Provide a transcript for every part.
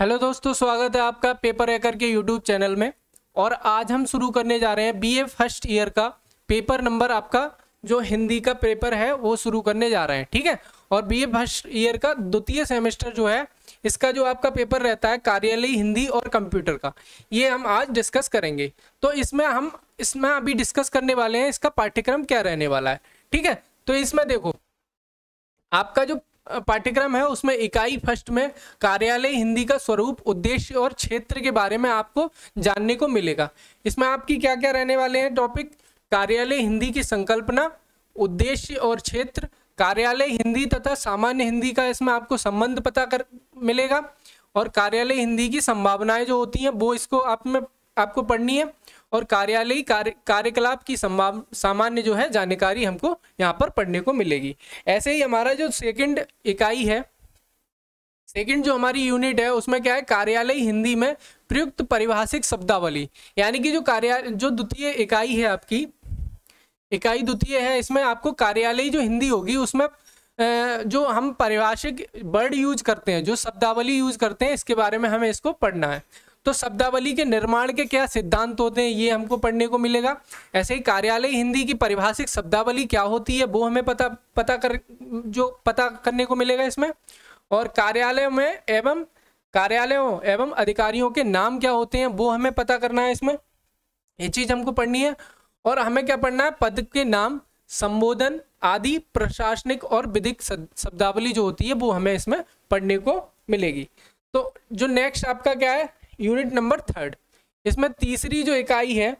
Hello दोस्तों, स्वागत है आपका पेपर हैकर के यूट्यूब चैनल में। और आज हम शुरू करने जा रहे हैं बीए फ़र्स्ट ईयर का पेपर नंबर आपका, जो हिंदी का पेपर है, वो शुरू करने जा रहे हैं, ठीक है? और बीए फ़र्स्ट ईयर का द्वितीय सेमेस्टर जो है, इसका जो आपका पेपर रहता है कार्यालय हिंदी और कंप्यूटर का, ये हम आज डिस्कस करेंगे। तो इसमें हम, इसमें अभी डिस्कस करने वाले हैं, इसका पाठ्यक्रम क्या रहने वाला है, ठीक है? तो इसमें देखो, आपका जो पाठ्यक्रम है, उसमें इकाई फ़र्स्ट में कार्यालय, हिंदी का स्वरूप, उद्देश्य और क्षेत्र के बारे में आपको जानने को मिलेगा। इसमें आपकी क्या क्या रहने वाले हैं टॉपिक कार्यालय, हिंदी की संकल्पना, उद्देश्य और क्षेत्र। कार्यालय, हिंदी तथा सामान्य हिंदी का इसमें आपको संबंध पता कर, मिलेगा। और कार्यालय, हिंदी की संभावनाएँ जो होती हैं, वो इसको आप में आपको पढ़नी है और कार्यालयी कार्य, कार्यकलाप की संभाव, सामान्य जो है जानकारी हमको यहाँ पर पढ़ने को मिलेगी। ऐसे ही हमारा जो सेकंड इकाई है सेकंड जो हमारी यूनिट है, उसमें क्या है? कार्यालय हिंदी में प्रयुक्त परिभाषिक शब्दावली। यानी कि जो कार्या, जो द्वितीय इकाई है आपकी, इकाई द्वितीय है, इसमें आपको कार्यालय जो हिंदी होगी, उसमें जो हम परिभाषिक वर्ड यूज़ करते हैं, जो शब्दावली यूज़ करते हैं, इसके बारे में हमें इसको पढ़ना है। तो शब्दावली के निर्माण के क्या सिद्धांत होते हैं? ये हमको पढ़ने को मिलेगा। ऐसे ही कार्यालय हिंदी की परिभाषिक शब्दावली क्या होती है, वो हमें पता पता कर, जो पता करने को मिलेगा इसमें। और कार्यालय में एवं, कार्यालयों एवं अधिकारियों के नाम क्या होते हैं, वो हमें पता करना है इसमें। ये चीज़ हमको पढ़नी है। और हमें क्या पढ़ना है? पद के नाम, संबोधन आदि, प्रशासनिक और विधिक शब्दावली जो होती है, वो हमें इसमें पढ़ने को मिलेगी। तो जो नेक्स्ट आपका क्या है? Unit number third. इसमें तीसरी जो इकाई है,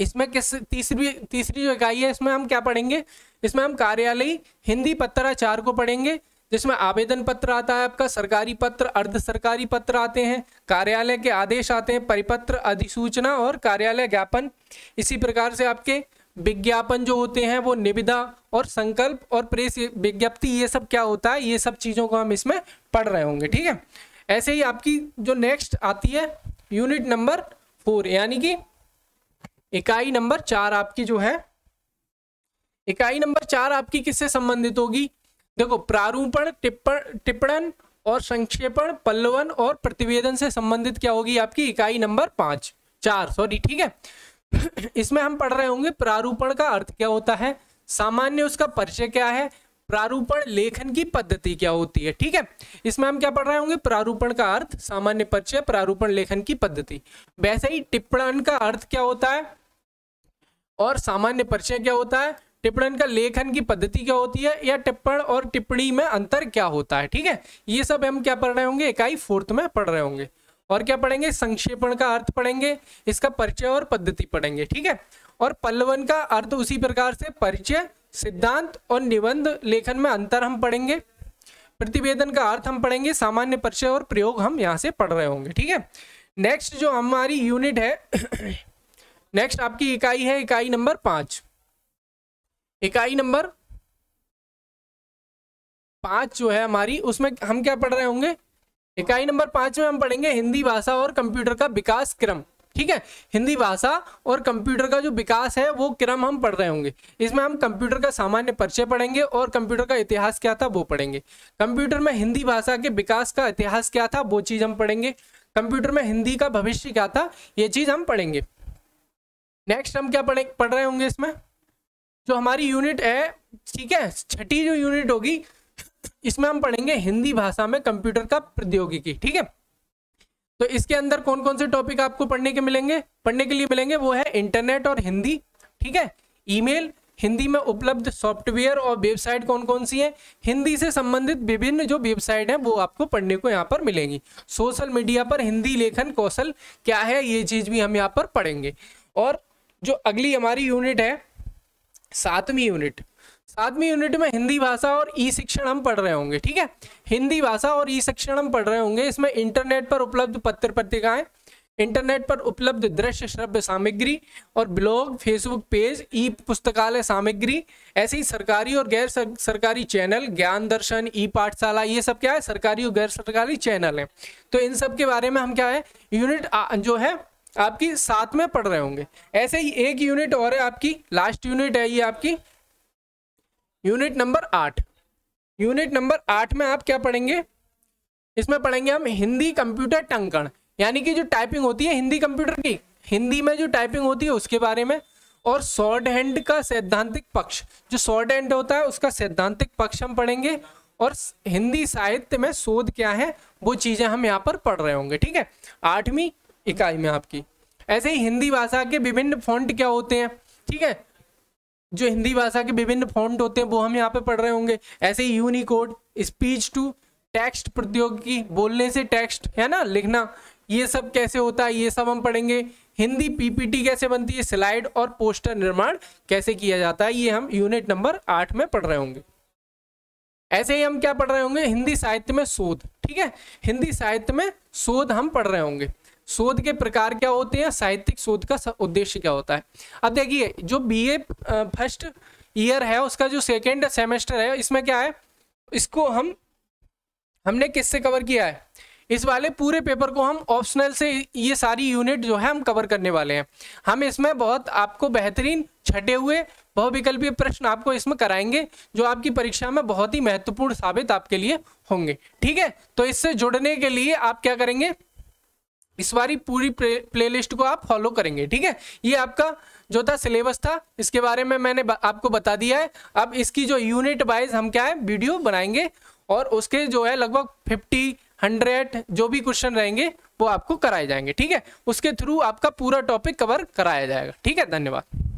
इसमें किस, तीसरी तीसरी जो इकाई है, इसमें हम क्या पढ़ेंगे? इसमें हम कार्यालय हिंदी पत्राचार को पढ़ेंगे, जिसमें आवेदन पत्र आता है आपका, सरकारी पत्र, अर्ध सरकारी पत्र आते हैं, कार्यालय के आदेश आते हैं, परिपत्र, अधिसूचना और कार्यालय ज्ञापन। इसी प्रकार से आपके विज्ञापन जो होते हैं, वो निविदा और संकल्प और प्रेस, विज्ञप्ति, ये सब क्या होता है? ये सब चीज़ों को हम इसमें पढ़ रहे होंगे, ठीक है? ऐसे ही आपकी जो नेक्स्ट आती है यूनिट नंबर फोर यानी कि इकाई नंबर चार आपकी जो है, इकाई नंबर चार आपकी किससे संबंधित होगी? देखो, प्रारूपण, टिप्पण, टिप्पणन और संक्षेपण, पल्लवन और प्रतिवेदन से संबंधित क्या होगी आपकी? इकाई नंबर पाँच, चार सॉरी ठीक है? इसमें हम पढ़ रहे होंगे, प्रारूपण का अर्थ क्या होता है? सामान्य उसका परिचय क्या है? प्रारूपण लेखन की पद्धति क्या होती है? ठीक है? इसमें हम क्या पढ़ रहे होंगे? प्रारूपण का अर्थ, सामान्य परिचय, प्रारूपण लेखन की पद्धति। वैसे ही टिप्पण का अर्थ क्या होता है? और सामान्य परिचय क्या होता है? टिप्पण का लेखन की पद्धति क्या होती है? या टिप्पण और टिप्पणी में अंतर क्या होता है? ठीक है? ये सब हम क्या पढ़ रहे होंगे? इकाई फोर्थ में पढ़ रहे होंगे। और क्या पढ़ेंगे? संक्षेपण का अर्थ पढ़ेंगे, इसका परिचय और पद्धति पढ़ेंगे। ठीक है? और पल्लवन का अर्थ उसी प्रकार से, परिचय सिद्धांत और निबंध लेखन में अंतर हम पढ़ेंगे, प्रतिवेदन का अर्थ हम पढ़ेंगे, सामान्य परिचय और प्रयोग हम यहाँ से पढ़ रहे होंगे, ठीक है? नेक्स्ट जो हमारी यूनिट है नेक्स्ट आपकी इकाई है, इकाई नंबर पाँच। इकाई नंबर पाँच जो है हमारी, उसमें हम क्या पढ़ रहे होंगे? इकाई नंबर पाँच में हम पढ़ेंगे हिंदी भाषा और कंप्यूटर का विकास क्रम। ठीक है? हिंदी भाषा और कंप्यूटर का जो विकास है, वो क्रम हम पढ़ रहे होंगे। इसमें हम कंप्यूटर का सामान्य परिचय पढ़ेंगे और कंप्यूटर का इतिहास क्या था, वो पढ़ेंगे। कंप्यूटर में हिंदी भाषा के विकास का इतिहास क्या था, वो चीज़ हम पढ़ेंगे। कंप्यूटर में हिंदी का भविष्य क्या था, ये चीज़ हम पढ़ेंगे। नेक्स्ट हम क्या पढ़े, पढ़ रहे होंगे इसमें? जो हमारी यूनिट है, ठीक है? छठी जो यूनिट होगी, इसमें हम पढ़ेंगे हिंदी भाषा में कंप्यूटर का प्रौद्योगिकी, ठीक है? तो इसके अंदर कौन कौन से टॉपिक आपको पढ़ने के मिलेंगे? पढ़ने के लिए मिलेंगे, वो है इंटरनेट और हिंदी, ठीक है? ईमेल हिंदी में उपलब्ध सॉफ्टवेयर और वेबसाइट कौन कौन सी है? हिंदी से संबंधित विभिन्न जो वेबसाइट है, वो आपको पढ़ने को यहाँ पर मिलेंगी। सोशल मीडिया पर हिंदी लेखन कौशल क्या है, ये चीज़ भी हम यहाँ पर पढ़ेंगे। और जो अगली हमारी यूनिट है, सातवीं यूनिट सातवीं यूनिट में हिंदी भाषा और ई शिक्षण हम पढ़ रहे होंगे, ठीक है? हिंदी भाषा और ई शिक्षण हम पढ़ रहे होंगे। इसमें इंटरनेट पर उपलब्ध पत्र पत्रिकाएँ इंटरनेट पर उपलब्ध दृश्य, श्रव्य सामग्री और ब्लॉग फेसबुक पेज ई पुस्तकालय सामग्री, ऐसे ही सरकारी और गैर सरकारी चैनल ज्ञान दर्शन ई पाठशाला ये सब क्या है? सरकारी और गैर सरकारी चैनल है। तो इन सब के बारे में हम क्या है? यूनिट जो है, आपकी साथ में पढ़ रहे होंगे। ऐसे ही एक यूनिट और है आपकी लास्ट यूनिट है ये आपकी यूनिट नंबर आठ। यूनिट नंबर आठ में आप क्या पढ़ेंगे? इसमें पढ़ेंगे हम हिंदी कंप्यूटर टंकण। यानी कि जो टाइपिंग होती है हिंदी कंप्यूटर की। हिंदी में जो टाइपिंग होती है उसके बारे में। और शॉर्ट हैंड का सैद्धांतिक पक्ष। जो शॉर्ट हैंड होता है उसका सैद्धांतिक पक्ष हम पढ़ेंगे। और हिंदी साहित्य में शोध क्या है? वो चीज़ें हम यहाँ पर पढ़ रहे होंगे, ठीक है? आठवीं इकाई में आपकी। ऐसे ही हिंदी भाषा के विभिन्न फॉन्ट क्या होते हैं, ठीक है? जो हिंदी भाषा के विभिन्न फॉन्ट होते हैं, वो हम यहाँ पे पढ़ रहे होंगे। ऐसे ही यूनिकोड स्पीच टू टेक्स्ट प्रौद्योगिकी बोलने से टेक्स्ट है ना? लिखना, ये सब कैसे होता है, ये सब हम पढ़ेंगे। हिंदी पीपीटी कैसे बनती है स्लाइड और पोस्टर निर्माण कैसे किया जाता है, ये हम यूनिट नंबर आठ में पढ़ रहे होंगे। ऐसे ही हम क्या पढ़ रहे होंगे? हिंदी साहित्य में शोध, ठीक है? हिंदी साहित्य में शोध हम पढ़ रहे होंगे। शोध के प्रकार क्या होते हैं? साहित्यिक शोध का उद्देश्य क्या होता है? अब देखिए, जो बी ए फ़र्स्ट ईयर है, उसका जो सेकेंड सेमेस्टर है, इसमें क्या है? इसको हम, हमने किससे कवर किया है? इस वाले पूरे पेपर को हम ऑप्शनल से ये सारी यूनिट जो है, हम कवर करने वाले हैं। हम इसमें बहुत आपको बेहतरीन छटे हुए बहुविकल्पीय प्रश्न आपको इसमें कराएँगे, जो आपकी परीक्षा में बहुत ही महत्वपूर्ण साबित आपके लिए होंगे। ठीक है? तो इससे जुड़ने के लिए आप क्या करेंगे? इस बारी पूरी प्ले लिस्ट को आप फॉलो करेंगे, ठीक है? ये आपका जो था सिलेबस था, इसके बारे में मैंने आपको बता दिया है। अब इसकी जो यूनिट वाइज हम क्या है वीडियो बनाएँगे और उसके जो है लगभग फिफ्टी हंड्रेड जो भी क्वेश्चन रहेंगे, वो आपको कराए जाएँगे, ठीक है? उसके थ्रू आपका पूरा टॉपिक कवर कराया जाएगा, ठीक है? धन्यवाद।